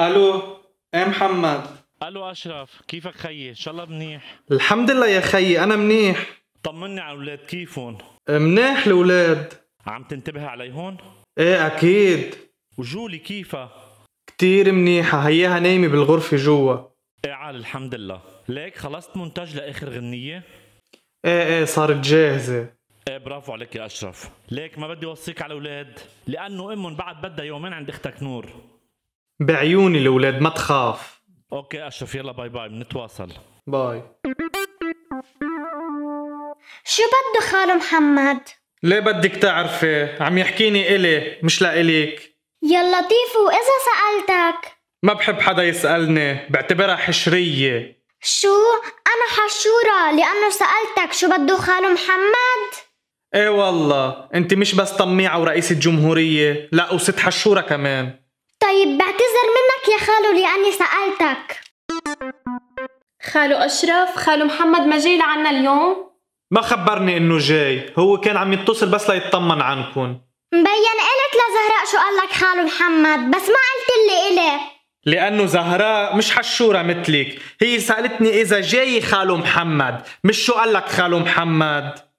ألو إيه محمد؟ ألو اشرف كيفك خيي؟ ان شاء الله منيح. الحمد لله يا خيي أنا منيح. طمني على الاولاد كيفهم؟ منيح الاولاد عم تنتبه عليهم إيه أكيد. وجولي كيفها كتير منيحة هياها نايمة بالغرفة جوا. إيه عال الحمد لله. ليك خلصت مونتاج لآخر غنية؟ إيه إيه صارت جاهزة. إيه برافو عليك يا اشرف. ليك ما بدي اوصيك على الاولاد لأنه امهم بعد بدها يومين عند أختك نور. بعيوني الأولاد ما تخاف. okay اشرف يلا bye bye بنتواصل bye. شو بده خاله محمد؟ ليه بدك تعرفي؟ عم يحكيني إلي مش لإلك يا لطيف وإذا سألتك. ما بحب حدا يسألني بعتبرها حشرية. شو؟ أنا حشورة لأنه سألتك شو بده خاله محمد؟ إيه والله أنت مش بس طميعة ورئيس الجمهورية لا وست حشورة كمان. طيب بعتذر منك يا خالو لأني سألتك. خالو أشرف خالو محمد ما جاي لعنا اليوم؟ ما خبرني إنه جاي. هو كان عم يتصل بس ليطمن عنكم مبين قلت لزهراء شو قال لك خالو محمد بس ما قلت لي إلي. لأنه زهراء مش حشورة مثلك. هي سألتني إذا جاي خاله محمد مش شو قال لك خاله محمد؟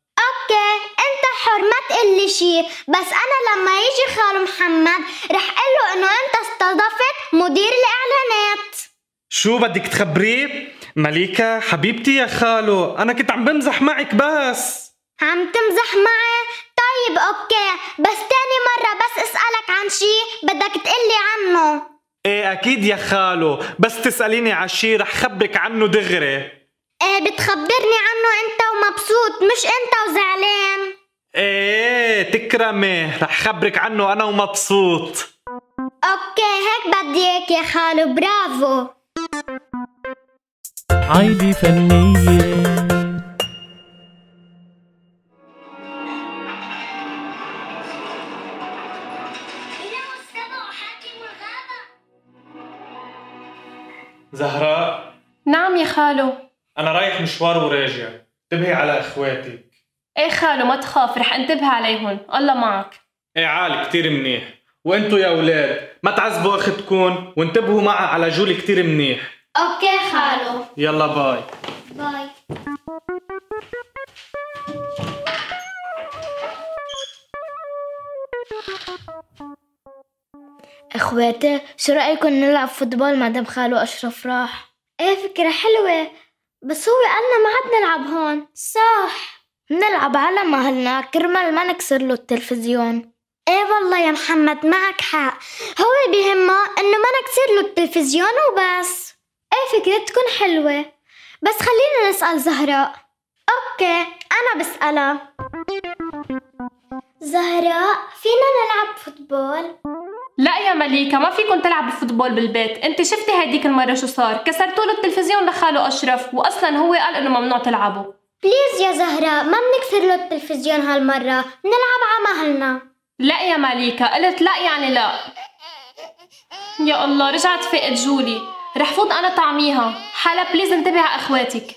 حر ما تقلي شي. بس أنا لما يجي خالو محمد رح قله إنه أنت استضفت مدير الإعلانات. شو بدك تخبريه؟ مليكة حبيبتي يا خالو أنا كنت عم بمزح معك بس. عم تمزح معي؟ طيب أوكي. بس تاني مرة بس أسألك عن شي بدك تقلي عنه. إيه أكيد يا خالو. بس تسأليني عشي رح خبرك عنه دغري. إيه بتخبرني عنه أنت ومبسوط مش أنت وزعلان. إيه تكرمي. رح خبرك عنه أنا ومبسوط. أوكي هيك بدي إياك يا خالو برافو. عايلة فنية. زهراء نعم يا خالو. أنا رايح مشوار وراجع انتبهي على إخواتك إيه خالو ما تخاف رح انتبه عليهم الله معك. إيه عال كتير منيح. وانتو يا أولاد ما تعذبوا اختكم وانتبهوا معها على جولي كتير منيح. okay خالو. يلا bye. bye. إخواتي شو رايكم نلعب football ما دام خالو أشرف راح؟ إيه فكرة حلوة. بس هو قالنا ما عاد نلعب هون. صح. نلعب على مهلنا كرمال ما نكسر له التلفزيون. إيه والله يا محمد معك حق. هو بيهمه إنه ما نكسر له التلفزيون وبس. إيه فكرتكن حلوة. بس خلينا نسأل زهراء okay أنا بسألها. زهراء فينا نلعب football؟ لا يا مليكة ما فيكم تلعبوا football بالبيت. أنت شفتي هديك المرة شو صار؟ كسرتوا له التلفزيون لخالو أشرف وأصلا هو قال إنه ممنوع تلعبوا please يا زهراء ما بنكسر له التلفزيون هالمرة نلعب على مهلنا لا يا مليكة قلت لا يعني لا. يا الله رجعت فقت جولي. رح فوت أنا طعميها. حلا please انتبه على أخواتك.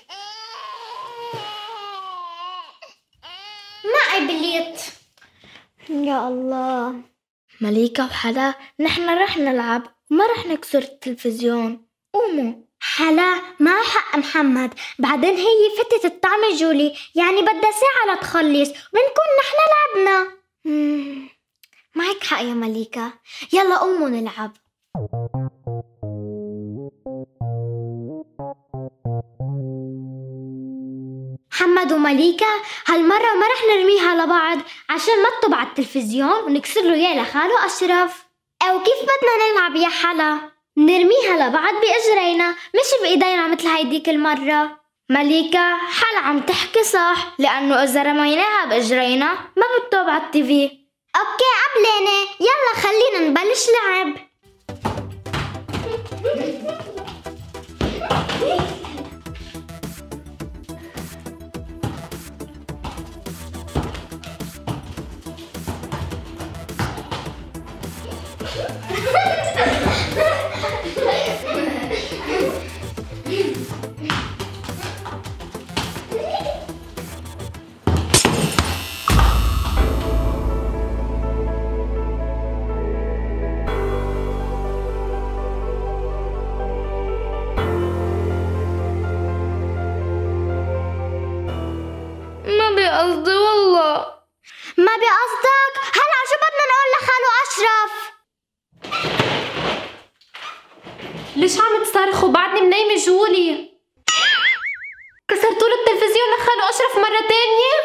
ما قبليت يا الله. مليكة وحلا نحن رح نلعب وما رح نكسر التلفزيون. قوموا. حلا ما حق محمد. بعدين هي فتت الطعمة جولي. يعني بدها ساعة لتخلص. ونكون نحن لعبنا. مم، معك حق يا مليكة. يلا قوموا نلعب. محمد ومليكة هالمرة ما رح نرميها لبعض. عشان ما تطب على التلفزيون ونكسر له إياه لخاله أشرف. أو كيف بدنا نلعب يا حلا؟ نرميها لبعض بإجرينا مش بإيدينا مثل هيديك المرة. مليكة حلا عم تحكي صح لأنه إذا رميناها بإجرينا ما بتطب على ال TV okay قبلانة يلا خلينا نبلش لعب. ليش عم تصرخوا بعدني منيمة جولي. كسرتوا له التلفزيون لخالو أشرف مرة تانية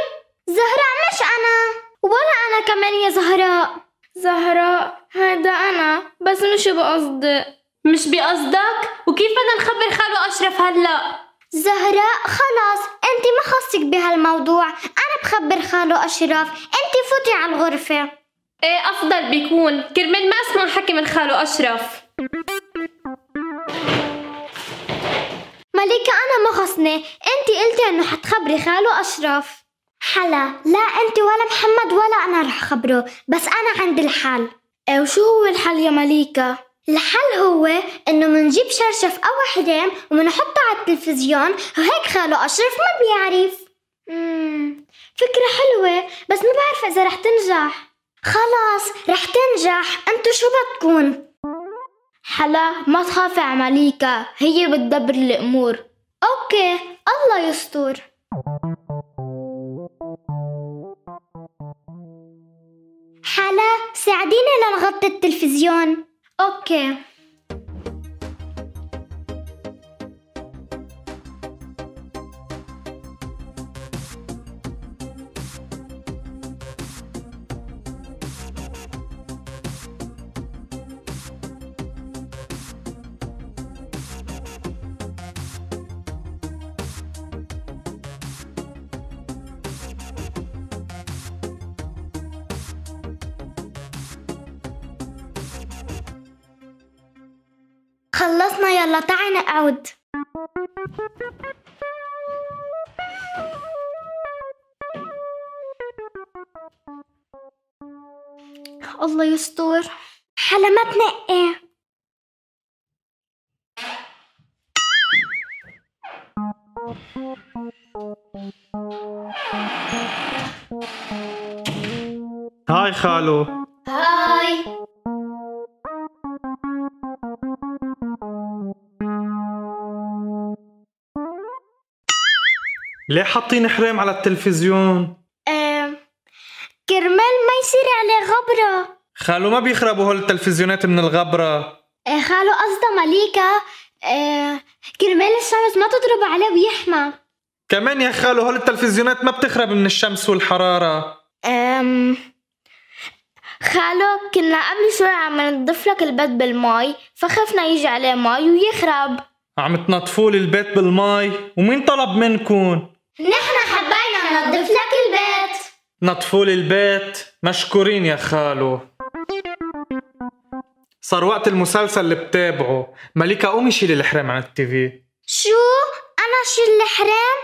زهراء مش أنا. ولا أنا كمان يا زهراء. زهراء هذا أنا بس مش بقصدي مش بقصدك؟ وكيف بدنا نخبر خالو أشرف هلأ؟ زهراء خلاص انت ما خصك بهالموضوع. أنا بخبر خالو أشرف. انت فوتي على الغرفة. إيه أفضل بيكون. كرمال ما أسمع حكي من خالو أشرف. مليكة أنا ما خصني. أنت قلتي إنه حتخبري خالو أشرف. حلا لا أنت ولا محمد ولا أنا رح خبره بس أنا عندي الحل. إيه وشو هو الحل يا مليكة؟ الحل هو إنه منجيب شرشف أو حرام ومنحطه على التلفزيون وهيك خالو أشرف ما بيعرف. مم. فكرة حلوة بس ما بعرف إذا رح تنجح. خلاص رح تنجح. أنتو شو بدكن حلا ما تخافي على مليكة هي بتدبر الأمور. okay الله يستر. حلا ساعديني لنغطي التلفزيون. okay. خلصنا يلا تعي نقعد. الله يستر. حلا ما تنقي هاي خالو. ليه حاطين حرام على التلفزيون. كرمال ما يصير عليه غبرة. خالو ما بيخربوا هول التلفزيونات من الغبرة. آه خالو قصده مليكة آه. كرمال الشمس ما تضرب عليه ويحمى. كمان يا خالو هول التلفزيونات ما بتخرب من الشمس والحرارة. أم خالو كنا قبل شوي عم نضيف لك البيت بالمي فخفنا يجي عليه مي ويخرب. عم تنظفوا لي البيت بالمي ومين طلب منكم؟ نحن حبينا ننظف لك البيت. نظفوا لي البيت. مشكورين يا خالو. صار وقت المسلسل اللي بتابعه. مليكة قومي شيلي الحرام عن التيفي شو؟ أنا شيل الحرام؟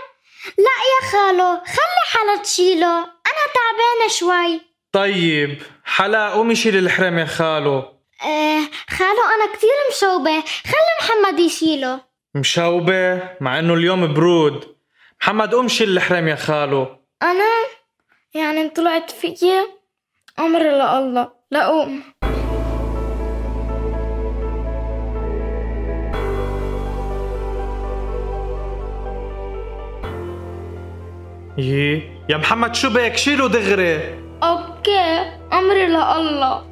لا يا خالو خلي حلا تشيله. أنا تعبانة شوي. طيب حلا قومي شيلي الحرام يا خالو. آه خالو أنا كتير مشوبة. خلي محمد يشيله. مشوبة؟ مع إنه اليوم برود. محمد قوم شيل الحرام يا خالو. أنا؟ يعني طلعت فيي؟ أمر لله لا أقوم. يي يا محمد شو بك شيله دغري. okay. أمري لله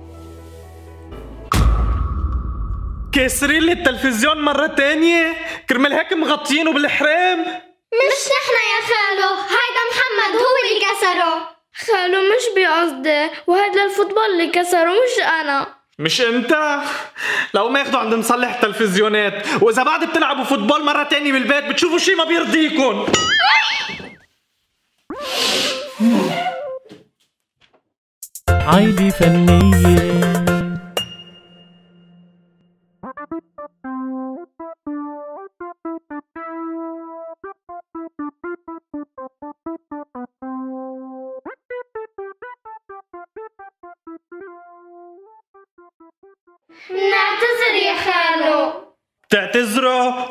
كاسرين لي التلفزيون مرة تانية. كرمال هيك مغطيينه بالحرام مش نحن يا خالو هيدا محمد هو اللي كسره خالو مش بقصدي وهيدا ال football اللي كسره مش أنا. مش أنت؟ لو ما ياخدوا عند مصلح التلفزيونات وإذا بعد بتلعبوا football مرة تانية بالبيت بتشوفوا شي ما بيرضيكم. عايلة فنية.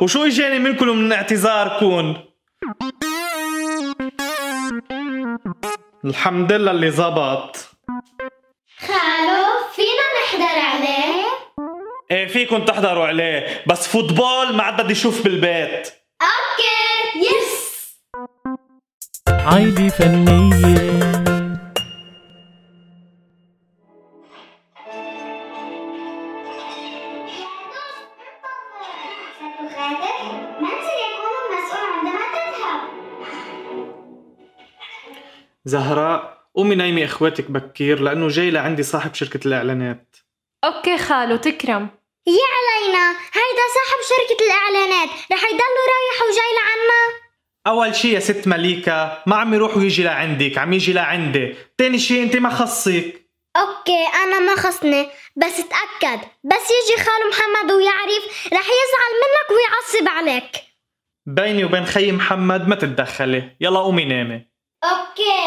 وشو إجاني منكم من اعتذاركم الحمد لله اللي زبط. خالو فينا نحضر عليه؟ إيه فيكم تحضروا عليه. بس football ما عاد بدي أشوف بالبيت. okay yes. عايلة فنية. زهراء قومي نايمي إخواتك بكير لأنه جاي لعندي صاحب شركة الإعلانات. okay خالو تكرم. يا علينا هيدا صاحب شركة الإعلانات رح يضل رايح وجاي لعنا؟ أول شي يا ست مليكة ما عم يروح ويجي لعندك عم يجي لعندي. تاني شي أنت ما خصك. okay أنا ما خصني بس اتأكد بس يجي خالو محمد ويعرف رح يزعل منك ويعصب عليك. بيني وبين خي محمد ما تتدخلي. يلا قومي نامي. أوكي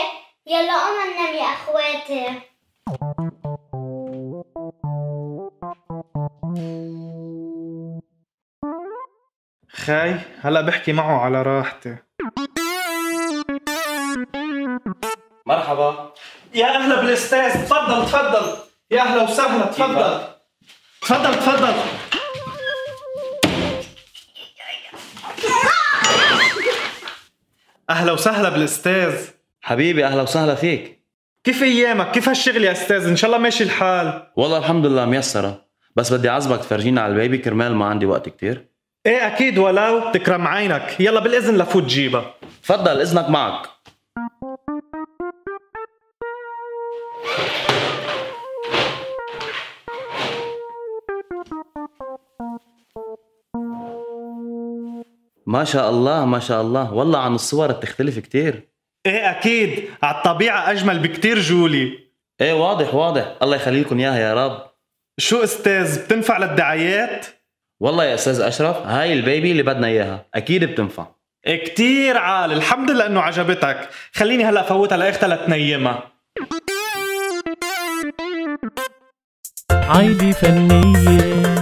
يلا قوم ننام يا أخواتي خاي هلا بحكي معه على راحتي مرحبا. يا أهلا بالأستاذ تفضل تفضل. يا أهلا وسهلا تفضل. تفضل تفضل. أهلا وسهلا بالأستاذ. حبيبي أهلا وسهلا فيك. كيف أيامك؟ كيف هالشغل يا أستاذ؟ إن شاء الله ماشي الحال. والله الحمد لله ميسرة. بس بدي عزمك تفرجينا على البيبي كرمال ما عندي وقت كتير. إيه أكيد ولو تكرم عينك. يلا بالإذن لفوت جيبها تفضل إذنك معك. ما شاء الله ما شاء الله. والله عن الصور بتختلف كتير. إيه أكيد. على الطبيعة أجمل بكتير جولي. إيه واضح واضح. الله يخلي لكم إياها يا رب. شو أستاذ بتنفع للدعايات؟ والله يا أستاذ أشرف هاي البيبي اللي بدنا إياها. أكيد بتنفع. إيه كتير عال. الحمد لله إنه عجبتك. خليني هلا فوتها لاختها لتنيمها. عايلة فنية.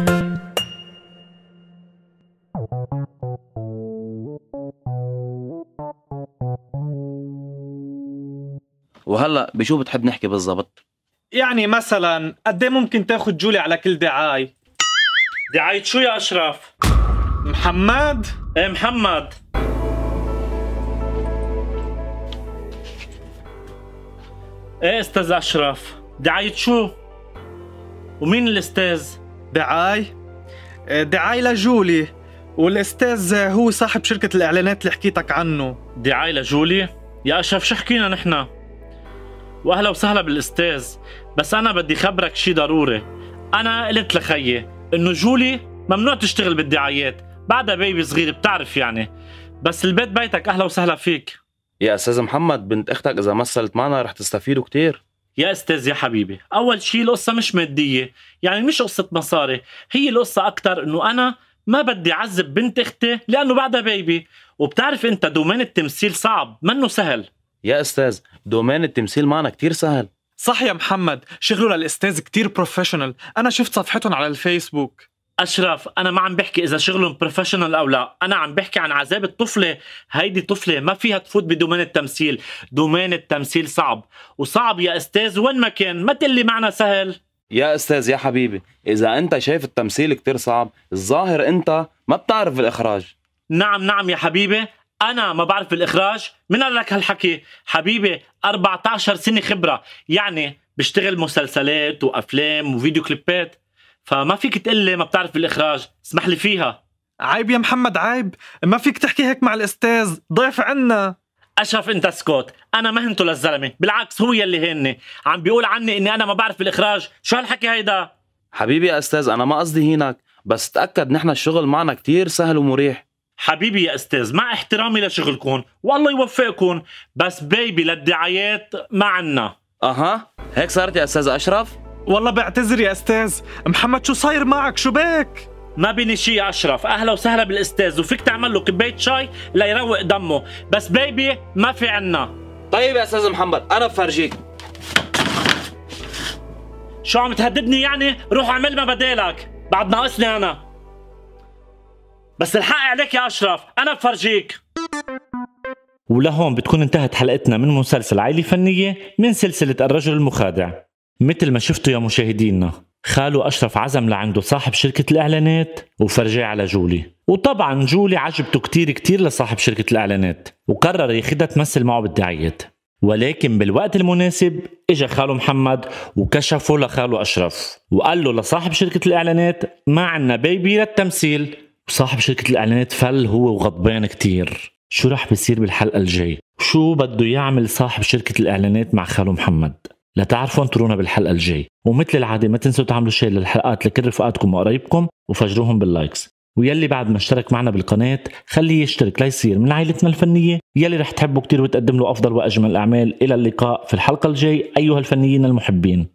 وهلا بشو بتحب نحكي بالضبط يعني مثلا قد إيه ممكن تاخد جولي على كل دعاي دعاية شو يا أشرف؟ محمد إيه محمد إيه أستاذ أشرف دعاية شو؟ ومين الأستاذ؟ دعاي إيه، دعاي لجولي والأستاذ هو صاحب شركة الإعلانات اللي حكيتك عنه دعاية لجولي؟ يا أشرف شو حكينا نحن؟ وأهلا وسهلا بالأستاذ. بس أنا بدي خبرك شي ضروري. أنا قلت لخيي إنه جولي ممنوع تشتغل بالدعايات بعدها بيبي صغير بتعرف يعني. بس البيت بيتك أهلا وسهلا فيك. يا أستاذ محمد بنت أختك إذا مثلت معنا رح تستفيدوا كتير. يا أستاذ يا حبيبي. أول شيء القصة مش مادية يعني مش قصة مصاري. هي القصة أكثر إنه أنا ما بدي اعذب بنت أختي لأنه بعدها baby. وبتعرف أنت domaine التمثيل صعب منه سهل. يا أستاذ domaine التمثيل معنا كتير سهل. صح يا محمد شغله للأستاذ كتير professional أنا شفت صفحتهم على الفيسبوك. أشرف أنا ما عم بحكي إذا شغلهم professional أو لا. أنا عم بحكي عن عذاب الطفلة. هيدي طفلة ما فيها تفوت ب domaine التمثيل. domaine التمثيل صعب. وصعب يا أستاذ وين ما كان. ما تقلي معنا سهل. يا أستاذ يا حبيبي إذا أنت شايف التمثيل كتير صعب الظاهر أنت ما بتعرف الإخراج. نعم نعم يا حبيبي. أنا ما بعرف الاخراج من قال لك هالحكي؟ حبيبي 14 سنة خبرة. يعني بشتغل مسلسلات وأفلام وفيديو كليبات. فما فيك تقلي ما بتعرف الاخراج اسمح لي فيها. عيب يا محمد عيب. ما فيك تحكي هيك مع الأستاذ. ضيف عنا. أشرف أنت اسكت أنا مهنته للزلمة. بالعكس هو يلي هني. عم بيقول عني إني أنا ما بعرف بالإخراج. شو هالحكي هيدا؟ حبيبي يا أستاذ أنا ما قصدي هينك. بس تأكد نحن الشغل معنا كتير سهل ومريح. حبيبي يا أستاذ مع احترامي لشغلكم والله يوفقكم. بس بيبي للدعايات ما عنا. أها هيك صارت يا أستاذ أشرف؟ والله بعتذر يا أستاذ. محمد شو صاير معك؟ شو بك؟ ما بيني شي يا أشرف. أهلا وسهلا بالأستاذ وفيك تعمل له كبايه شاي ليروق دمه. بس بيبي ما في عنا. طيب يا أستاذ محمد أنا بفرجيك. شو عم تهددني يعني؟ روح اعمل ما بدالك. بعد ناقصني أنا. بس الحق عليك يا أشرف أنا بفرجيك. ولهون بتكون انتهت حلقتنا من مسلسل عائلة فنية من سلسلة الرجل المخادع. مثل ما شفتوا يا مشاهدينا خالو أشرف عزم لعنده صاحب شركة الإعلانات وفرجاه على جولي. وطبعا جولي عجبته كتير كتير لصاحب شركة الإعلانات وقرر ياخدها تمثل معه بالدعايات. ولكن بالوقت المناسب اجى خاله محمد وكشفه لخاله أشرف وقال له لصاحب شركة الإعلانات ما عنا baby للتمثيل. وصاحب شركة الإعلانات فل هو وغضبان كتير. شو رح بيصير بالحلقة الجاي؟ شو بده يعمل صاحب شركة الإعلانات مع خاله محمد؟ لتعرفوا انطرونا بالحلقة الجاي. ومثل العادة ما تنسوا تعملوا share للحلقات لكل رفقاتكم وقرايبكم وفجروهم بال likes ويلي بعد ما اشترك معنا بالقناة خليه يشترك ليصير من عائلتنا الفنية. يلي رح تحبوا كتير وتقدم له أفضل وأجمل الأعمال إلى اللقاء في الحلقة الجاي أيها الفنيين المحبين.